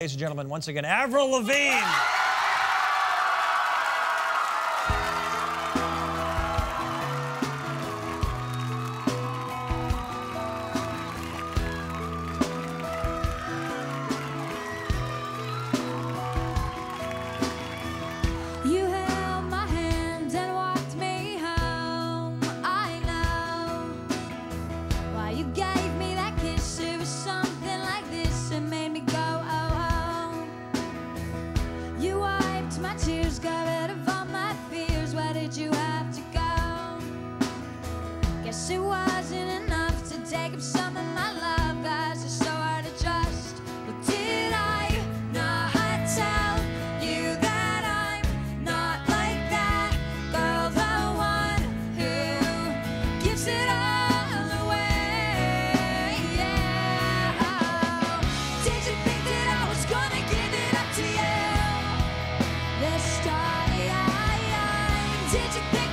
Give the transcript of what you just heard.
Ladies and gentlemen, once again, Avril Lavigne. my tears, got rid of all my fears. Why did you have to go? Guess it wasn't enough to take up some of my life. did you think?